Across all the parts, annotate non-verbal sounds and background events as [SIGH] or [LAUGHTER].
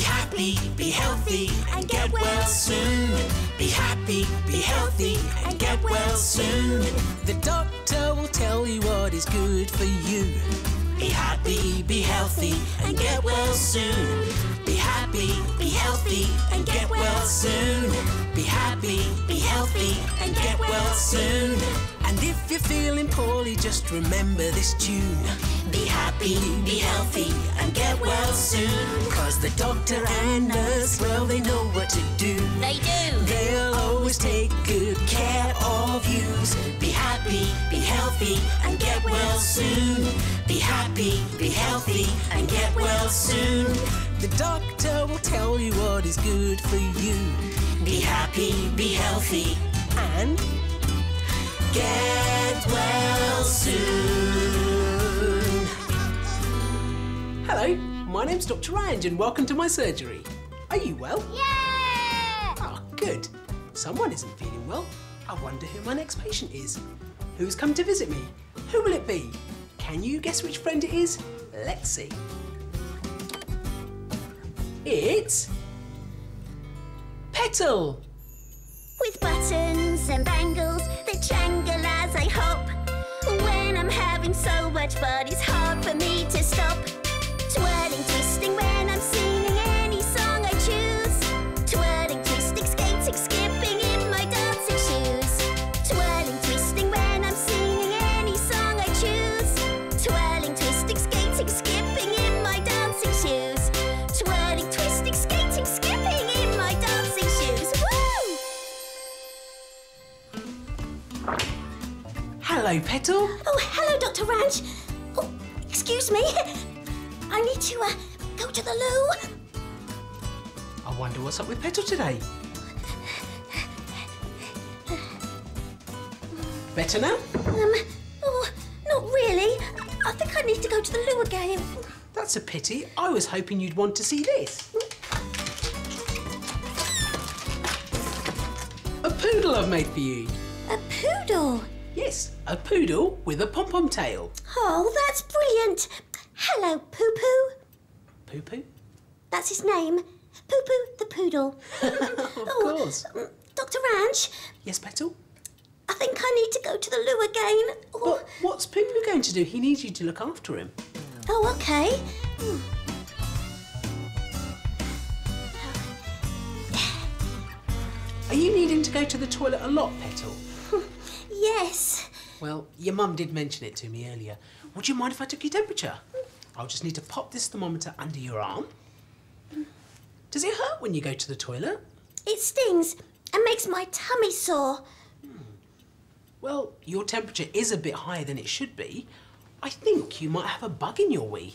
Be happy, be healthy, and get well soon. Be happy, be healthy, and get well soon. The doctor will tell you what is good for you. Be happy, be healthy, and get well soon. Be happy, be healthy, and get well soon. Be happy, be healthy, and get well soon. And if you're feeling poorly, just remember this tune. Be happy, be healthy, and get well soon. Cause the doctor and nurse, well, they know what to do. They do. They'll always take good care of you. Be happy, be healthy, and get well soon. Be happy, be healthy, and get well soon. The doctor will tell you what is good for you. Be happy, be healthy, And get well soon. Hello, my name's Dr. Ranj, and welcome to my surgery. Are you well? Yeah! Oh, good. Someone isn't feeling well. I wonder who my next patient is. Who's come to visit me? Who will it be? Can you guess which friend it is? Let's see. It's. Petal! With buttons and bangles that jangle as I hop. When I'm having so much fun, it's hard for me to stop. Hello, Petal. Oh, hello, Dr. Ranj. Oh, excuse me. I need to uh, go to the loo. I wonder what's up with Petal today. Better now? Um, oh, not really. I think I need to go to the loo again. That's a pity. I was hoping you'd want to see this. A poodle I've made for you. A poodle. Yes, a poodle with a pom-pom tail. Oh, that's brilliant. Hello, Poo Poo. Poo poo? That's his name. Poo Poo the poodle. [LAUGHS] Of Oh, course. um, Dr. Ranj, Yes, Petal? I think I need to go to the loo again. Oh, But what's Poo Poo going to do? He needs you to look after him. oh okay. Hmm. Are you needing to go to the toilet a lot, Petal? Yes. Well, your mum did mention it to me earlier. Would you mind if I took your temperature? I'll just need to pop this thermometer under your arm. Does it hurt when you go to the toilet? It stings and makes my tummy sore. Hmm. Well, your temperature is a bit higher than it should be. I think you might have a bug in your wee.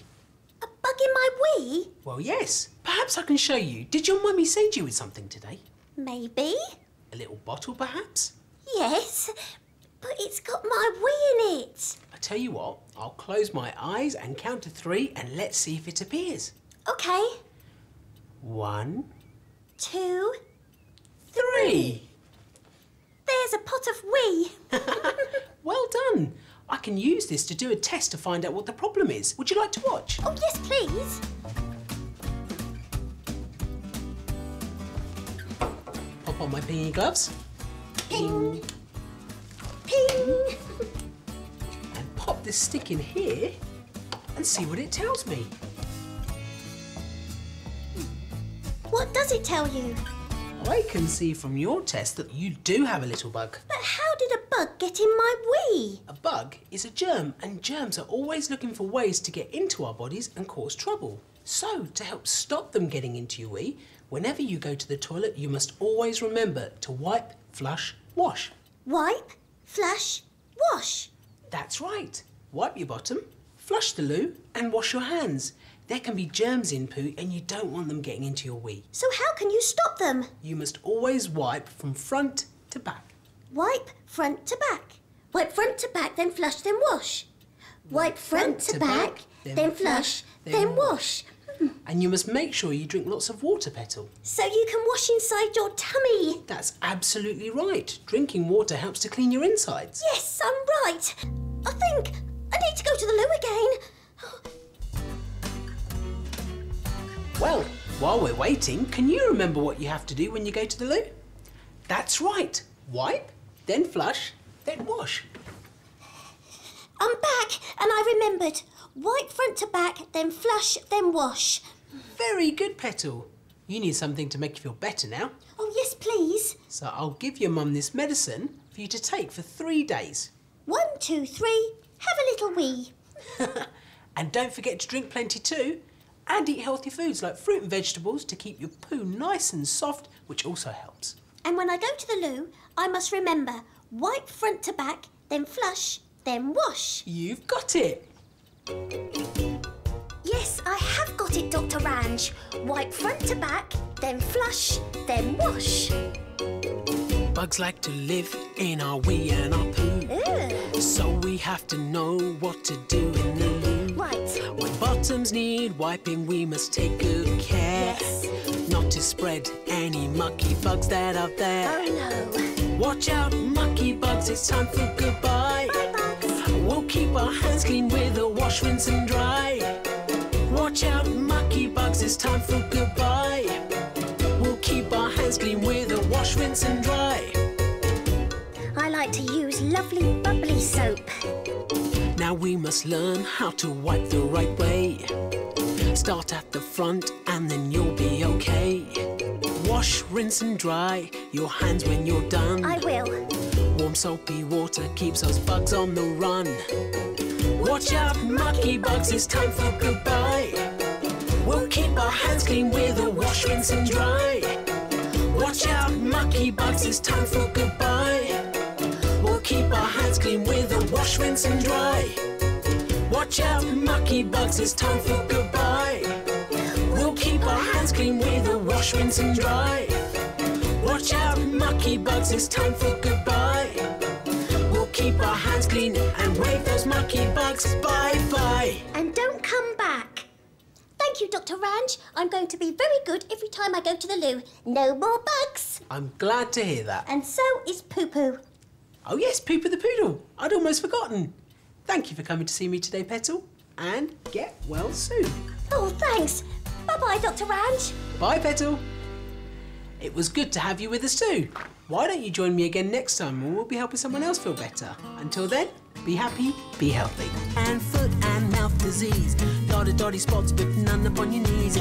A bug in my wee? Well, yes. Perhaps I can show you. Did your mummy send you with something today? Maybe. A little bottle, perhaps? Yes, it's got my wee in it. I tell you what, I'll close my eyes and count to three and let's see if it appears. Okay, One, two. three. There's a pot of wee. [LAUGHS] Well done. I can use this to do a test to find out what the problem is. Would you like to watch? Oh, yes, please. Pop on my pingy gloves. Ping. Ping. Stick in here and see what it tells me. What does it tell you? I can see from your test that you do have a little bug. But how did a bug get in my wee? A bug is a germ, and germs are always looking for ways to get into our bodies and cause trouble. So, to help stop them getting into your wee, whenever you go to the toilet, you must always remember to wipe, flush, wash. Wipe, flush, wash. That's right. Wipe your bottom, flush the loo, and wash your hands. There can be germs in poo, and you don't want them getting into your wee. So how can you stop them? You must always wipe from front to back. Wipe front to back. Wipe front to back, then flush, then wash. Wipe front to back, then flush, then wash. And you must make sure you drink lots of water, Petal. So you can wash inside your tummy. That's absolutely right. Drinking water helps to clean your insides. Yes, I'm right. I think I need to go to the loo again. Well, While we're waiting, can you remember what you have to do when you go to the loo? That's right. Wipe, then flush, then wash. I'm back and I remembered. Wipe front to back, then flush, then wash. Very good, Petal. You need something to make you feel better now. Oh, yes, please. So I'll give your mum this medicine for you to take for three days. One, two, three. Have a little wee. [LAUGHS] And don't forget to drink plenty too. And eat healthy foods like fruit and vegetables to keep your poo nice and soft, which also helps. And when I go to the loo, I must remember wipe front to back, then flush, then wash. You've got it. Yes, I have got it, Dr. Ranj. Wipe front to back, then flush, then wash. Bugs like to live in our wee and our poo. So we have to know what to do in the loo. Right. When bottoms need wiping, we must take good care. Yes. Not to spread any mucky bugs that are there. Oh no. Watch out, mucky bugs, it's time for goodbye. Bye. We'll keep our hands clean with a wash, rinse and dry. Watch out, mucky bugs, it's time for goodbye. We'll keep our hands clean with a wash, rinse and dry. Like to use lovely bubbly soap. Now we must learn how to wipe the right way. Start at the front and then you'll be okay. Wash, rinse and dry your hands when you're done. I will. Warm soapy water keeps those bugs on the run. Watch out, mucky bugs, it's time for goodbye. We'll keep our hands clean with a wash, rinse and dry. Watch out, mucky bugs, it's time for wash, rinse and dry. Watch out, mucky bugs, it's time for goodbye. We'll keep our hands clean with a wash, rinse and dry. Watch out, mucky bugs, it's time for goodbye. We'll keep our hands clean and wave those mucky bugs bye bye. And don't come back. Thank you, Dr. Ranj. I'm going to be very good every time I go to the loo. No more bugs. I'm glad to hear that. And so is Poo Poo. Oh, yes, Pooper the Poodle. I'd almost forgotten. Thank you for coming to see me today, Petal. And get well soon. Oh, thanks. Bye bye, Dr. Ranj. Bye, Petal. It was good to have you with us too. Why don't you join me again next time when we'll be helping someone else feel better? Until then, be happy, be healthy. And foot and mouth disease, dotty dotty spots, but none upon your knees.